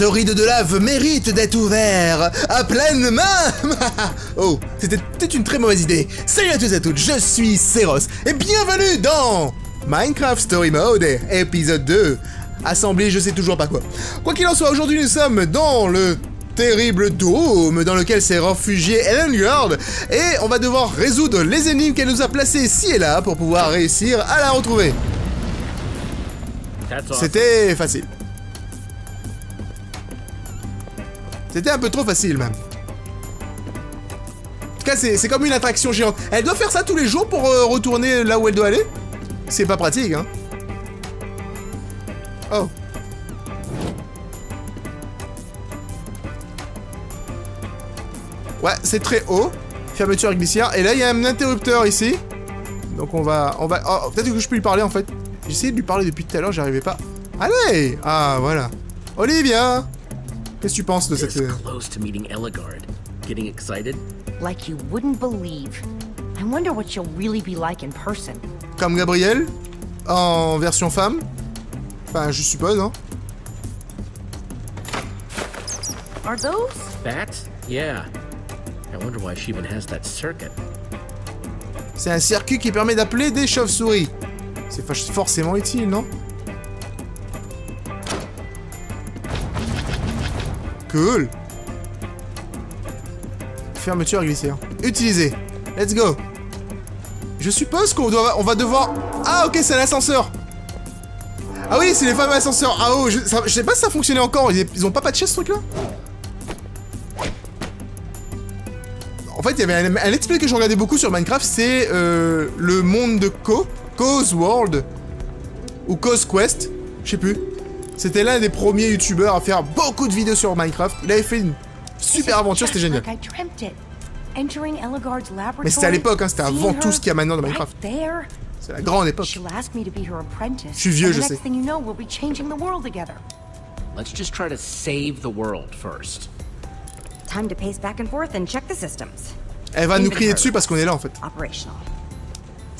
Ce rideau de lave mérite d'être ouvert à pleine main Oh, c'était peut-être une très mauvaise idée. Salut à tous et à toutes, je suis Seros et bienvenue dans Minecraft Story Mode, épisode 2. Assemblée, je sais toujours pas quoi. Quoi qu'il en soit, aujourd'hui nous sommes dans le terrible dôme dans lequel s'est réfugié Ellen Guard et on va devoir résoudre les énigmes qu'elle nous a placées ici et là pour pouvoir réussir à la retrouver. C'était facile. C'était un peu trop facile même. En tout cas, c'est comme une attraction géante. Elle doit faire ça tous les jours pour euh, retourner là où elle doit aller? C'est pas pratique, hein. Oh. Ouais, c'est très haut. Fermeture glissière. Et là, il y a un interrupteur ici. Donc on va... on va. Oh, peut-être que je peux lui parler en fait. Essayé de lui parler depuis tout à l'heure, j'arrivais pas. Allez Ah, voilà. Olivia Qu'est-ce que tu penses de cette... close to meeting Eligard. Getting excited? Like you wouldn't believe. I wonder what she'll really be like in person. Comme Gabriel En version femme? Enfin, je suppose, hein Are those? Bats? Yeah. I wonder why she even has that circuit. C'est un circuit qui permet d'appeler des chauves-souris. C'est forcément utile, non? Cool. Fermeture glissière. Utiliser. Let's go. Je suppose qu'on doit, on va devoir... Ah ok, c'est l'ascenseur. Ah oui, c'est les fameux ascenseurs. Ah oh, je, sais pas si ça fonctionnait encore. Ils, ont pas patché ce truc-là? En fait, il y avait un, un let's play que je regardais beaucoup sur Minecraft, c'est euh, le monde de Co, Cause World, ou Cause Quest, je sais plus. C'était l'un des premiers youtubeurs à faire beaucoup de vidéos sur Minecraft. Il avait fait une super aventure, c'était génial. Mais c'était à l'époque, hein, c'était avant tout ce qu'il y a maintenant dans Minecraft. C'est la grande époque. Je suis vieux, je sais. Let's just try to save the world first. Time to pace back and forth and check the systems. Elle va nous crier dessus parce qu'on est là en fait. Operational.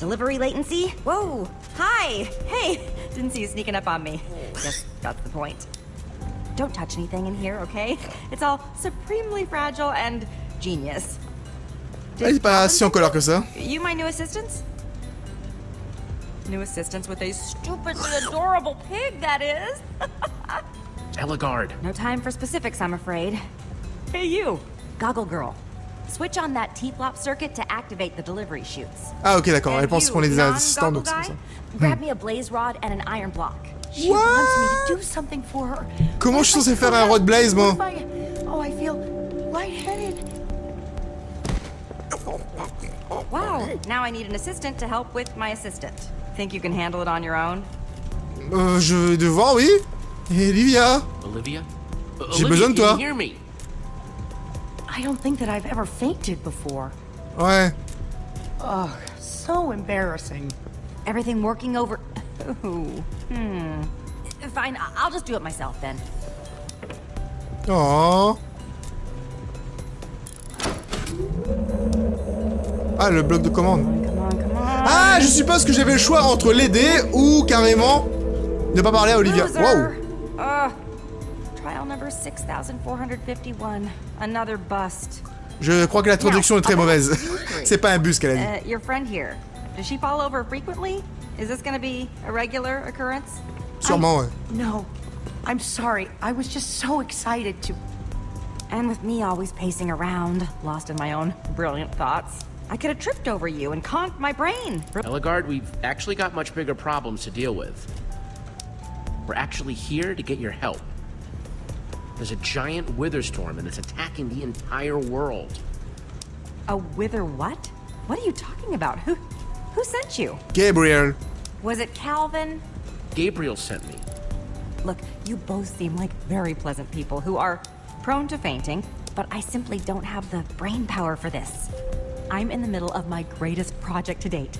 Delivery latency? Whoa! Hi! Hey! Didn't see you sneaking up on me. Guess that's the point. Don't touch anything in here, okay? It's all supremely fragile and genius. Elle est pas si en colère que ça. You my new assistants? New assistants with a stupidly adorable pig, that is. Eligard. No time for specifics, I'm afraid. Hey, you! Goggle Girl. Switch on that T-flop circuit to activate the delivery chutes. Ah ok d'accord, elle pense qu'on est des assistants donc c'est ça. Grab hmm. me a blaze rod and an iron block. She wants me to do something for her. Comment je suis censé faire un rod blaze moi Oh, I feel lightheaded. Wow, now I need an assistant to help with my assistant. Think you can handle it on your own? Euh, je vais devoir, oui. Olivia. Olivia? J'ai besoin de toi. Hear me? I don't think that I've ever fainted before. Ouais. Ugh, so embarrassing. Everything working over... Ooh. Hmm. Fine, I'll just do it myself then. Oh. Ah, le bloc de commande. Ah, je suppose que j'avais le choix entre l'aider ou carrément ne pas parler à Olivia. Wow. Trial number 6451. Another bust. Je crois que la traduction est très mauvaise. C'est pas un bus qu'elle a dit. Uh, your friend here. Does she fall over frequently? Is this gonna be a regular occurrence? Sûrement, ouais. No. I'm sorry. I was just so excited to... And with me always pacing around, lost in my own brilliant thoughts, I could have tripped over you and conked my brain. Eligard, we've actually got much bigger problems to deal with. We're actually here to get your help. There's a giant wither storm and it's attacking the entire world. A wither what? What are you talking about? Who who sent you? Gabriel. Was it Calvin? Gabriel sent me. Look, you both seem like very pleasant people who are prone to fainting, but I simply don't have the brain power for this. I'm in the middle of my greatest project to date.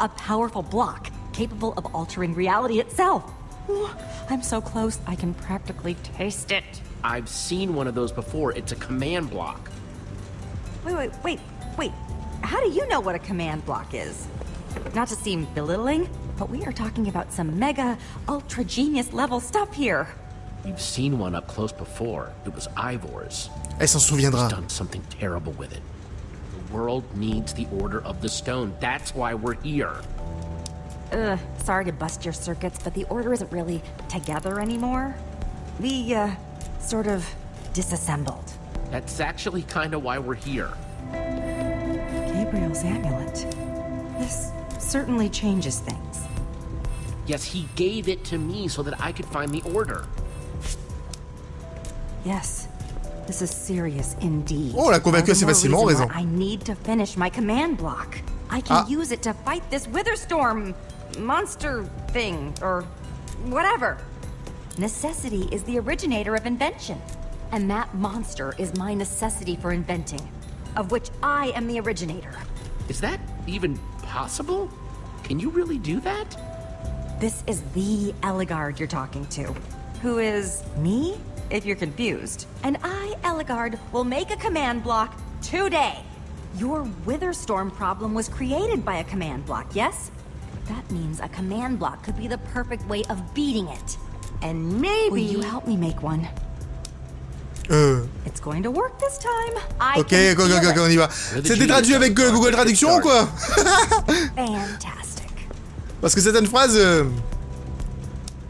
A powerful block capable of altering reality itself. I'm so close, I can practically taste it. I've seen one of those before. It's a command block. Wait, wait, wait, wait. How do you know what a command block is? Not to seem belittling, but we are talking about some mega, ultra genius level stuff here. You've seen one up close before. It was Ivor's. Elle s'en souviendra. He's done something terrible with it. The world needs the Order of the Stone. That's why we're here. Ugh, sorry to bust your circuits, but the Order isn't really together anymore. We, uh, sort of disassembled. That's actually kind of why we're here. Gabriel's amulet. This certainly changes things. Yes, he gave it to me so that I could find the Order. Yes, this is serious indeed. Oh, on l'a convaincu assez facilement, raison. I need to finish my command block. I can Ah. use it to fight this Witherstorm monster thing, or whatever. Necessity is the originator of invention. And that monster is my necessity for inventing, of which I am the originator. Is that even possible? Can you really do that? This is the Eligard you're talking to. Who is me, if you're confused. And I, Eligard, will make a command block today. Your Witherstorm problem was created by a command block, yes? That means a command block could be the perfect way of beating it. And maybe... Will you help me make one? Euh. It's going to work this time. I Ok, ok, ok, feel ok, on y va. C'était traduit avec euh, Google Traduction ou quoi. Fantastic. Parce que certaines phrases... euh,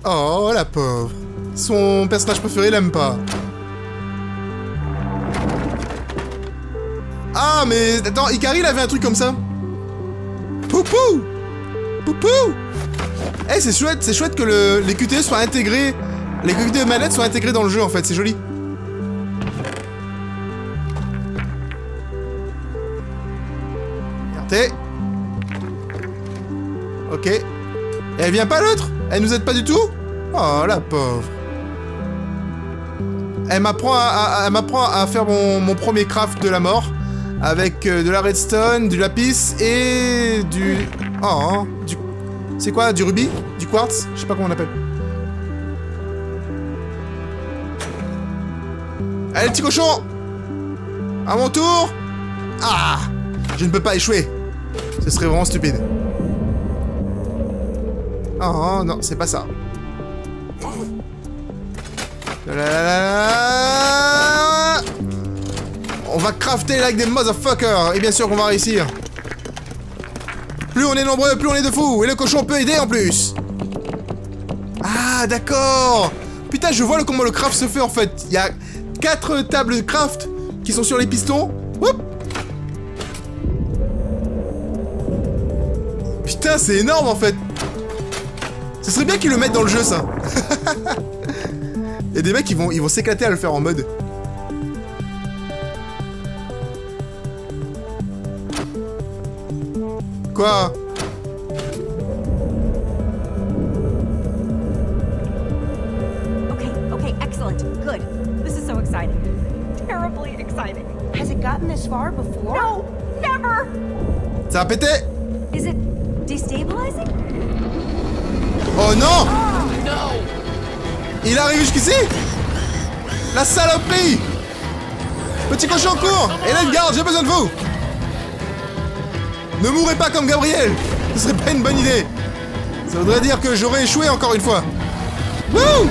Oh, la pauvre. Son personnage préféré l'aime pas. Ah, mais... Attends, Ikari, il avait un truc comme ça. Poupou Poupou Eh, c'est chouette, c'est chouette que le, les QTE soient intégrés... Les QTE de manette soient intégrés dans le jeu, en fait, c'est joli. Regardez. Ok. Elle vient pas l'autre Elle nous aide pas du tout Oh la pauvre. Elle m'apprend à, faire mon, mon premier craft de la mort avec euh, de la redstone, du lapis et du oh du c'est quoi du rubis, du quartz, je sais pas comment on appelle. Allez petit cochon À mon tour Ah Je ne peux pas échouer Ce serait vraiment stupide. Oh non, c'est pas ça. On va crafter like des motherfuckers Et bien sûr qu'on va réussir. Plus on est nombreux, plus on est de fous Et le cochon peut aider en plus Ah d'accord Putain, je vois le, comment le craft se fait en fait. Il y a quatre tables de craft qui sont sur les pistons. Putain, c'est énorme en fait. Ce serait bien qu'ils le mettent dans le jeu ça. Il y a des mecs qui vont ils vont s'éclater à le faire en mode. Quoi Okay, okay, excellent. Good. This is so exciting. Terribly exciting. Has it gotten this far before? No! Never! Ça a pété Is it destabilizing? Oh non No! Il arrive jusqu'ici? La saloperie Petit cochon court Hélène garde, j'ai besoin de vous Ne mourrez pas comme Gabriel. Ce serait pas une bonne idée. Ça voudrait dire que j'aurais échoué encore une fois. Wouh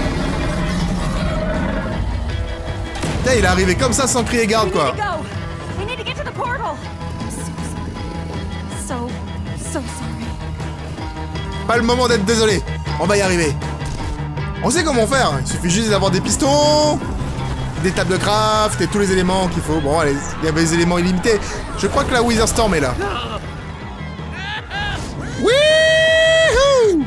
Putain, il est arrivé comme ça sans crier garde quoi. Pas le moment d'être désolé. On va y arriver. On sait comment faire. Il suffit juste d'avoir des pistons des tables de craft et tous les éléments qu'il faut. Bon, allez, il y avait des éléments illimités. Je crois que la Wither Storm est là. Wouhou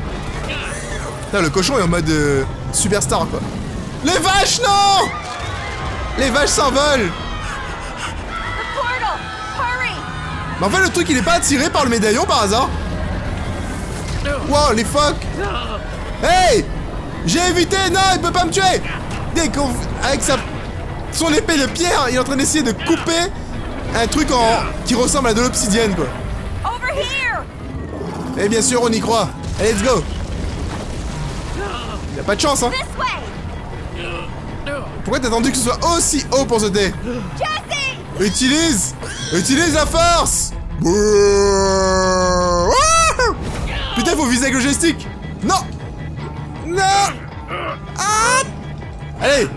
Putain, le cochon est en mode euh, superstar, quoi. Les vaches, non! Les vaches s'envolent! Mais en fait, le truc, il est pas attiré par le médaillon, par hasard. Wow, les fuck Hey! J'ai évité Non, il peut pas me tuer! Dès qu'on... Avec sa... Son épée de pierre, il est en train d'essayer de couper un truc qui ressemble à de l'obsidienne, quoi. Et bien sûr, on y croit. Allez, let's go. Y a pas de chance, hein! Pourquoi t'as attendu que ce soit aussi haut pour sauter! Utilise. Utilise la force. Putain, faut viser avec le joystick. Non. Non. Ah. Allez.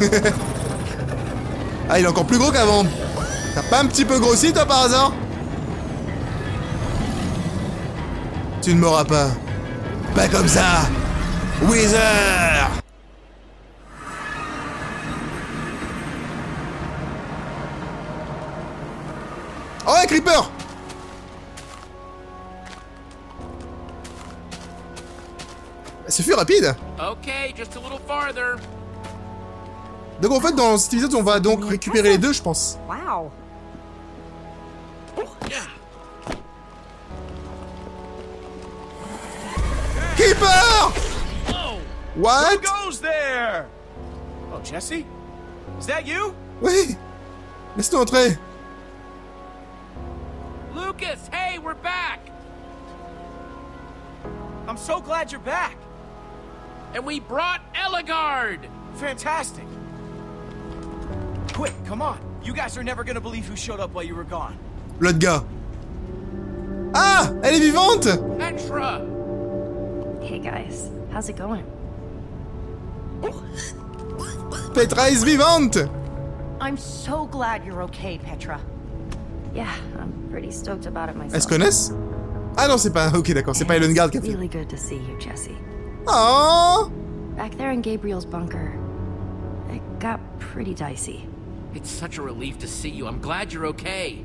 Ah, il est encore plus gros qu'avant. T'as pas un petit peu grossi, toi, par hasard? Tu ne m'auras pas. Pas comme ça Wither Oh ouais, Creeper Ça fut rapide Okay, just a little farther. Donc en fait, dans cet épisode, on va donc récupérer les deux, je pense. Wow. Creeper Whoa! Who goes there? Oh, Jesse? Is that you? Oui Laisse-nous entrer Lucas, hey, we're back! I'm so glad you're back. And we brought Eligard! Fantastic. Quick, come on. You guys are never gonna believe who showed up while you were gone. L'autre gars. Ah Elle est vivante Petra! Hey guys, how's it going? Petra is vivante I'm so glad you're okay, Petra. Yeah, I'm pretty stoked about it myself. Elles se connaissent Ah non, c'est pas... Ok, d'accord, c'est pas Elon Guard qui a fait... Really good to see you, Jesse. Oh Back there in Gabriel's bunker, it got pretty dicey. It's such a relief to see you. I'm glad you're okay.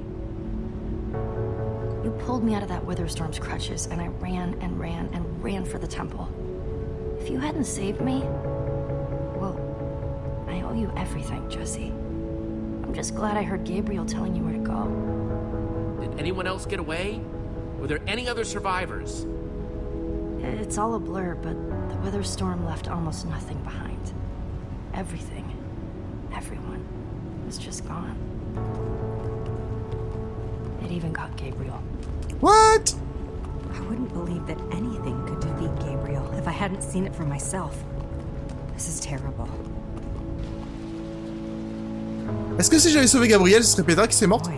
You pulled me out of that Witherstorm's crutches, and I ran and ran and ran for the temple. If you hadn't saved me, well, I owe you everything, Jesse. I'm just glad I heard Gabriel telling you where to go. Did anyone else get away? Were there any other survivors? It's all a blur, but the Witherstorm left almost nothing behind. Everything, everyone, was just gone. It even got Gabriel. What I wouldn't believe that anything could defeat Gabriel if I hadn't seen it for myself. This is terrible. Est-ce que si j'avais sauvé Gabriel, ce serait Petra qui s'est morte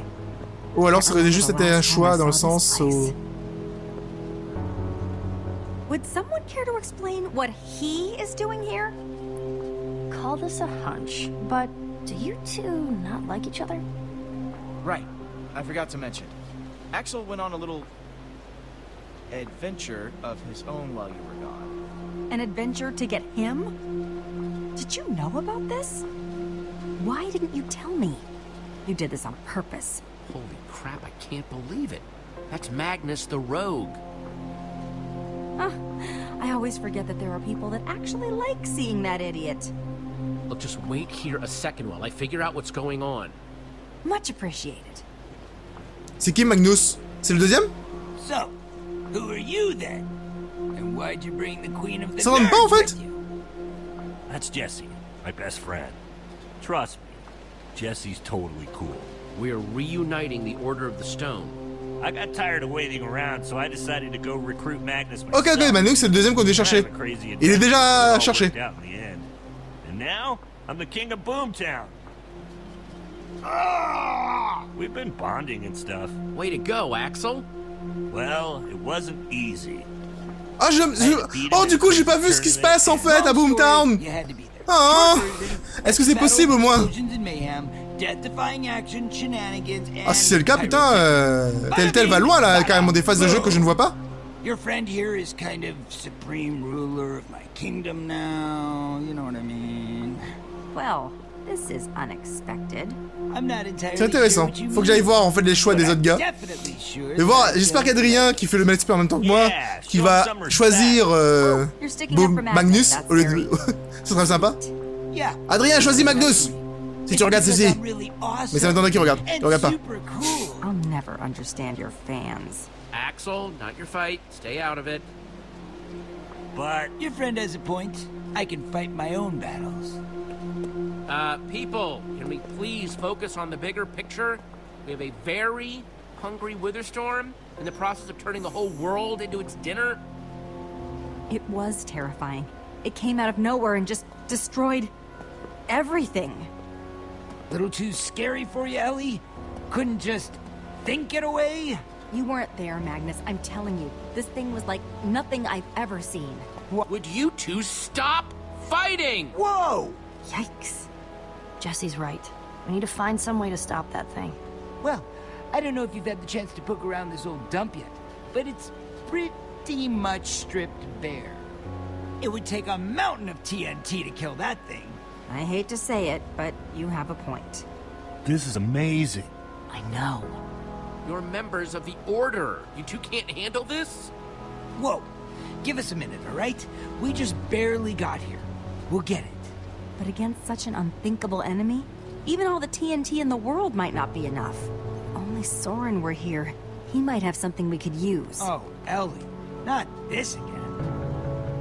Ou alors ça aurait juste été un choix dans le sens où... Would someone care to explain what he is doing here? Call this a hunch, but do you two not like each other? Right. I forgot to mention. Axel went on a little adventure of his own while you were gone. An adventure to get him? Did you know about this? Why didn't you tell me? You did this on purpose. Holy crap, I can't believe it. That's Magnus the Rogue. Huh. I always forget that there are people that actually like seeing that idiot. Look, just wait here a second while I figure out what's going on. Much appreciated. C'est qui Magnus? C'est le deuxième? So, who are you then? And why'd you bring the Queen of the Ça rentre pas, en fait? That's Jesse, my best friend. Trust me, Jesse's totally cool. We're reuniting the Order of the Stone. I got tired of waiting around, so I decided to go recruit Magnus myself. Ok, ok, Magnus, c'est le deuxième qu'on devait chercher. Il est déjà cherché. And now, I'm the king of Boomtown. Ah! We've been bonding and stuff. Way to go, Axel. Well, it wasn't easy. Ah, je... je- Oh, du coup, j'ai pas vu ce qui se passe, en fait, à Boomtown. Oh Est-ce que c'est possible, au moins Ah, si c'est le cas, putain, euh... Telltale va loin, là, carrément des phases de jeu que je ne vois pas. Your friend here is kind of supreme ruler of my kingdom now. You know what I mean? Well, this is unexpected. I'm not entirely C'est intéressant. Faut que j'aille voir, en fait, les choix des autres gars. Mais voir, j'espère qu'Adrien, qui fait le play en même temps que moi, qui va choisir euh, You're sticking up Boom- for Magnus au lieu de... Ce serait sympa. Adrien, choisis Magnus Si tu regardes ceci. Mais ça m'étonnerait qu'il regarde. Il regarde pas. I'll never understand your fans. Axel, not your fight. Stay out of it. But Your friend has a point. I can fight my own battles. Uh, people, can we please focus on the bigger picture? We have a very hungry Witherstorm in the process of turning the whole world into its dinner. It was terrifying. It came out of nowhere and just destroyed everything. Little too scary for you, Ellie? Couldn't just think it away? You weren't there, Magnus. I'm telling you, this thing was like nothing I've ever seen. Would you two stop fighting? Whoa! Yikes. Jesse's right. We need to find some way to stop that thing. Well, I don't know if you've had the chance to poke around this old dump yet, but it's pretty much stripped bare. It would take a mountain of TNT to kill that thing. I hate to say it, but you have a point. This is amazing. I know. You're members of the Order. You two can't handle this? Whoa, give us a minute, all right? We just barely got here. We'll get it. But against such an unthinkable enemy, even all the TNT in the world might not be enough. Only Soren were here. He might have something we could use. Oh, Ellie, not this again.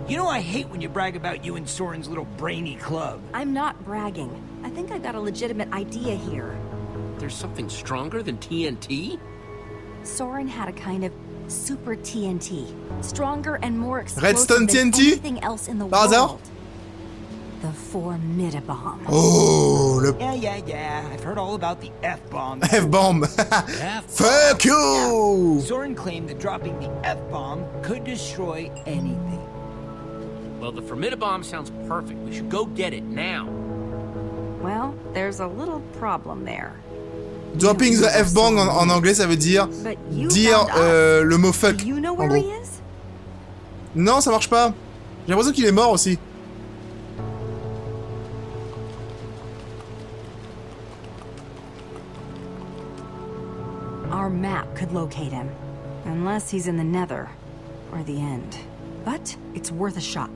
You know I hate when you brag about you and Soren's little brainy club. I'm not bragging. I think I've got a legitimate idea here. There's something stronger than TNT? Soren had a kind of super TNT, stronger and more explosive Redstone than TNT? anything else in the Par hasard? The Formidabomb. Oh, le Yeah, yeah, yeah. I've heard all about the F-bomb. F-bomb. Fuck you! Soren claimed that dropping the F-bomb could destroy anything. Well, the Formidabomb sounds perfect. We should go get it now. Well, there's a little problem there. Dropping the F-bomb en, en anglais, ça veut dire dire euh, le mot fuck. Do you know en where gros. he is? Non, ça marche pas. J'ai l'impression qu'il est mort aussi. Our map could locate him. Unless he's in the nether. Or the end. But it's worth a shot.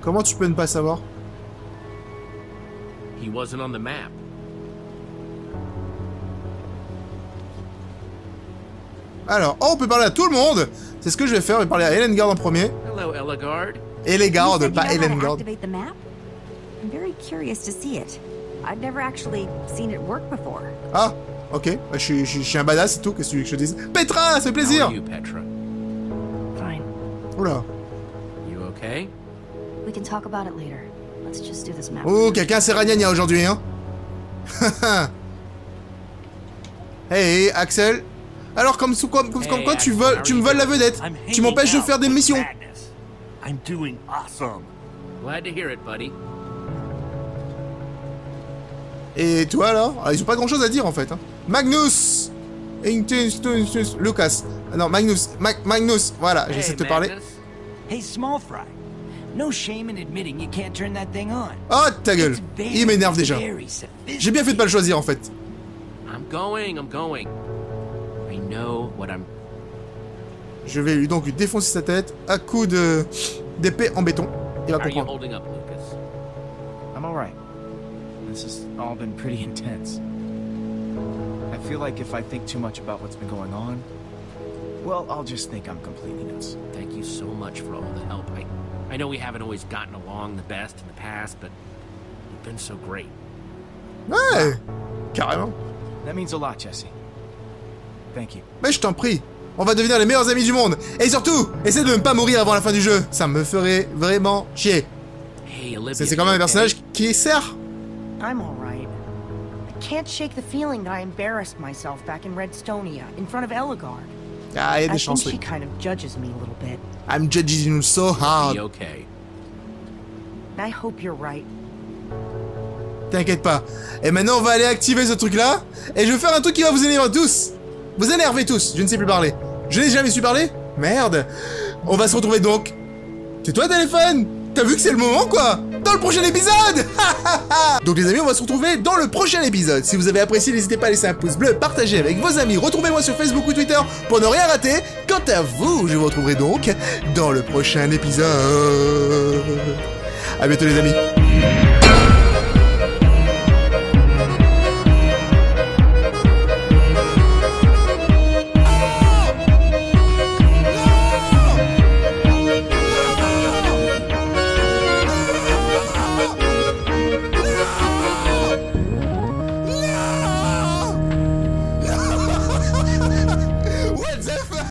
Comment tu peux ne pas savoir He wasn't on the map. Alors, oh, on peut parler à tout le monde C'est ce que je vais faire, je vais parler à Elengard en premier. Hello, Eligard. You Elengard, said you pas know how Elengard. activate the map? I'm very curious to see it. I've never actually seen it work before. Ah, ok. Bah, je, suis, je, suis, je suis un badass, c'est tout, qu'est-ce que tu veux que je te dise? Petra, ça fait plaisir are you, Petra? Fine. Oula. You okay? We can talk about it later. Let's just do this map. Oh, quelqu'un s'est ragnagna aujourd'hui, hein Hey, Axel Alors, comme, sous- comme, comme, comme Hey, quoi tu, how tu me voles la vedette Tu m'empêches de faire des missions Magnus. I'm doing awesome. Glad to hear it, buddy. Et toi alors? Ah, Ils ont pas grand chose à dire en fait. Hein. Magnus Lucas. Ah Non, Magnus. Ma- Magnus. Voilà, j'essaie de te parler. Hey, Small Fry. No shame in admitting you can't turn that thing on. Oh, ta gueule Il m'énerve déjà. J'ai bien fait de pas le choisir en fait. I'm going, I'm going. I know what I'm... Je vais lui donc lui défoncer sa tête à coups de d'épée en béton. Il va How are you comprendre. holding up, Lucas? I'm alright. This has all been pretty intense. I feel like if I think too much about what's been going on, well, I'll just think I'm completely nuts. Thank you so much for all the help. I, I know we haven't always gotten along the best in the past, but you've been so great. Ouais Carrément. That means a lot, Jesse. Thank you. Mais je t'en prie, on va devenir les meilleurs amis du monde. Et surtout, essaie de ne pas mourir avant la fin du jeu. Ça me ferait vraiment chier. Hey. C'est c'est quand même un personnage qui sert. I'm can't shake the feeling that I embarrassed myself back in Redstonia, in front of Eligard. Ah, il y a I des think chances, she kind of judges me a little bit. I'm judging you so hard. Be okay. I hope you're right. T'inquiète pas. Et maintenant, on va aller activer ce truc-là. Et je vais faire un truc qui va vous énerver tous. Vous énerver tous. Je ne sais plus parler. Je n'ai jamais su parler Merde. On va se retrouver donc. C'est toi, téléphone T'as vu que c'est le moment, quoi? Dans le prochain épisode Donc les amis, on va se retrouver dans le prochain épisode. Si vous avez apprécié, n'hésitez pas à laisser un pouce bleu, partager avec vos amis, retrouvez-moi sur Facebook ou Twitter pour ne rien rater. Quant à vous, je vous retrouverai donc dans le prochain épisode. A bientôt les amis.